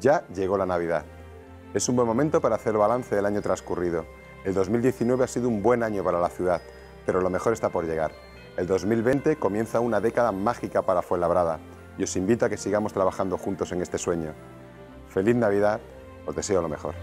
Ya llegó la Navidad. Es un buen momento para hacer balance del año transcurrido. El 2019 ha sido un buen año para la ciudad, pero lo mejor está por llegar. El 2020 comienza una década mágica para Fuenlabrada y os invito a que sigamos trabajando juntos en este sueño. Feliz Navidad, os deseo lo mejor.